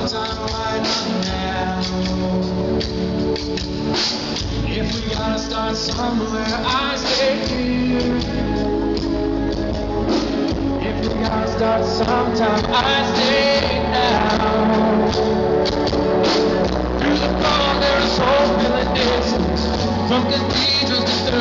arms are wide now. If we gotta start somewhere, I stay here. If we gotta start sometime, I stay now. Through the fog, there's hope in the distance. From cathedrals to